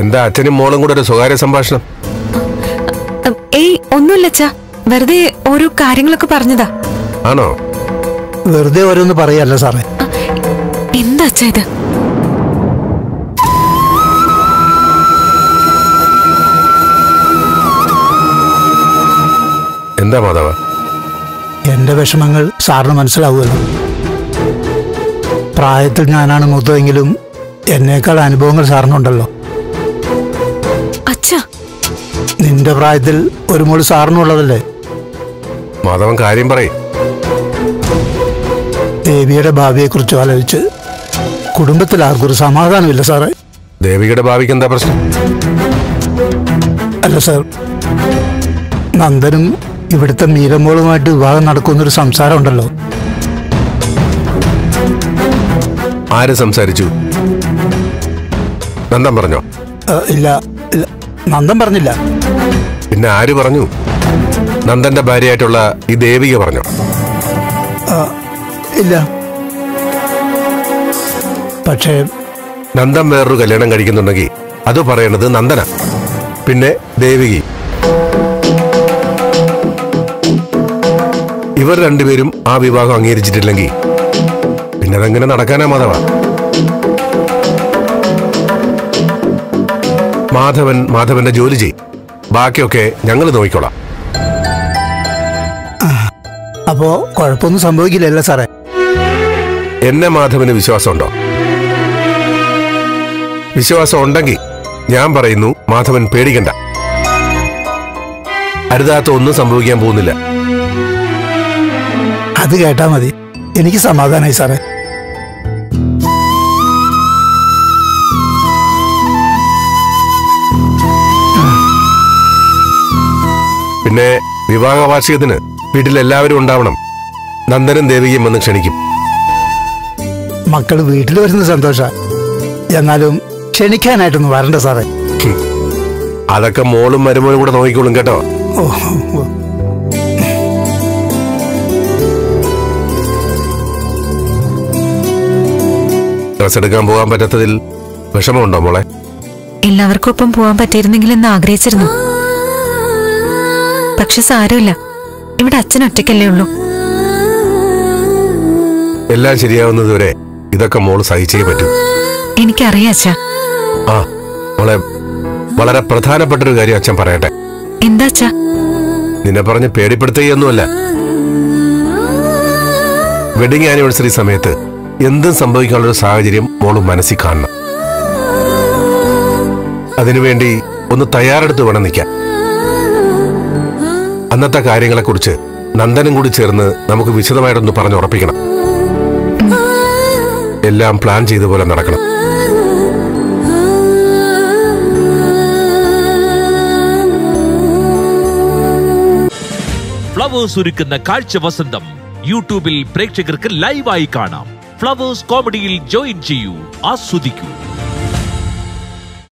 എന്താ അച്ഛനും മോളും കൂടെ ഒരു സ്വകാര്യ സംഭാഷണം? ഏയ് ഒന്നുമില്ല അച്ഛാ. വെറുതെ ഓരോ കാര്യങ്ങളൊക്കെ പറഞ്ഞതാ. ആണോ? വെറുതെ ഓരോന്ന് പറയല്ല സാറേ. എന്താ അച്ഛാ ഇത്? എന്താ മാധവ എന്റെ വിഷമങ്ങൾ സാറിന് മനസ്സിലാവുമല്ലോ. പ്രായത്തിൽ ഞാനാണ് മൂത്തതെങ്കിലും എന്നേക്കാൾ അനുഭവങ്ങൾ സാറിനുണ്ടല്ലോ. നിന്റെ പ്രായത്തിൽ ഒരു മോൾ സാറിനുള്ളതല്ലേ? മാധവൻ കാര്യം പറയും. ദേവിയുടെ ഭാവിയെക്കുറിച്ച് ആലോചിച്ച് കുടുംബത്തിൽ ആർക്കും ഒരു സമാധാനമില്ല സാറേ. ദേവികയുടെ ഭാവിക്ക് എന്താ പ്രശ്നം? അല്ല സാർ നന്ദനും ഇവിടുത്തെ മീരമോളുമായിട്ട് വിവാഹം നടക്കുന്നൊരു സംസാരം ഉണ്ടല്ലോ. ആര് സംസാരിച്ചു? നന്ദൻ പറഞ്ഞോ? ഇല്ല നന്ദൻ പറഞ്ഞില്ല. പിന്നെ ആര് പറഞ്ഞു? നന്ദന്റെ ഭാര്യയായിട്ടുള്ള ഈ ദേവിക പറഞ്ഞു? ഇല്ല. പക്ഷേ നന്ദൻ വേറൊരു കല്യാണം കഴിക്കുന്നുണ്ടെങ്കിൽ അത് പറയണത് നന്ദന. പിന്നെ ദേവികി. ഇവർ രണ്ടുപേരും ആ വിവാഹം അംഗീകരിച്ചിട്ടില്ലെങ്കിൽ പിന്നെ അതെങ്ങനെ നടക്കാനാ മാധവ? മാധവൻ മാധവന്റെ ജോലി ചെയ്യും. ബാക്കിയൊക്കെ ഞങ്ങൾ നോക്കിക്കോളാം. അപ്പോ കുഴപ്പമൊന്നും സംഭവിക്കില്ലല്ലോ സാറേ. എന്നെ മാധവന് വിശ്വാസമുണ്ടോ? വിശ്വാസം ഉണ്ടെങ്കിൽ ഞാൻ പറയുന്നു മാധവൻ പേടിക്കണ്ട. അരുതാത്ത ഒന്നും സംഭവിക്കാൻ പോകുന്നില്ല. അത് കേട്ടാ മതി. എനിക്ക് സമാധാനമായി സാറേ. പിന്നെ വിവാഹ വാർഷികത്തിന് വീട്ടിലെല്ലാവരും ഉണ്ടാവണം. നന്ദനും ദേവികയും വന്ന് ക്ഷണിക്കും. മക്കൾ വീട്ടിൽ വരുന്ന സന്തോഷ. എന്നാലും ക്ഷണിക്കാനായിട്ടൊന്നും വരണ്ട സാറേ. അതൊക്കെ മോളും മരുമോളും കൂടെ നോക്കിക്കോളും കേട്ടോ. ഡ്രസ് എടുക്കാൻ പോകാൻ പറ്റാത്തതിൽ വിഷമമുണ്ടോ മോളെ? എല്ലാവർക്കും ഒപ്പം പോവാൻ പറ്റിയിരുന്നെങ്കിൽ എന്ന് ആഗ്രഹിച്ചിരുന്നു. പക്ഷെ സാരമില്ല. ഇവിടെ അച്ഛൻ ഒറ്റയ്ക്കല്ലേ ഉള്ളൂ. എല്ലാം ശരിയാവുന്നതുവരെ ഇതൊക്കെ മോൾ സഹിച്ചേ പറ്റൂ. എനിക്കറിയാം അച്ഛാ. ആ മോളെ വളരെ പ്രധാനപ്പെട്ട ഒരു കാര്യം അച്ഛൻ പറയട്ടെ. എന്താ അച്ഛാ? നിന്നെ പറഞ്ഞ് പേടിപ്പെടുത്തുകയൊന്നുമല്ല. വെഡിങ് ആനിവേഴ്സറി സമയത്ത് എന്തും സംഭവിക്കാനുള്ള ഒരു സാഹചര്യം മോൾ മനസ്സിൽ കാണണം. അതിനുവേണ്ടി ഒന്ന് തയ്യാറെടുത്ത് വേണം നിൽക്കാൻ. അന്നത്തെ കാര്യങ്ങളെക്കുറിച്ച് നന്ദനും കൂടി ചേർന്ന് നമുക്ക് വിശദമായിട്ടൊന്ന് പറഞ്ഞുറപ്പിക്കണം. എല്ലാം പ്ലാൻ ചെയ്ത പോലെ നടക്കണം. ഫ്ലവേഴ്സ് ഒരുക്കുന്ന കാഴ്ച വസന്തം യൂട്യൂബിൽ പ്രേക്ഷകർക്ക് ലൈവായി കാണാം. ഫ്ലവേഴ്സ് കോമഡിയിൽ ജോയിൻ ചെയ്യൂ ആസ്വദിക്കൂ.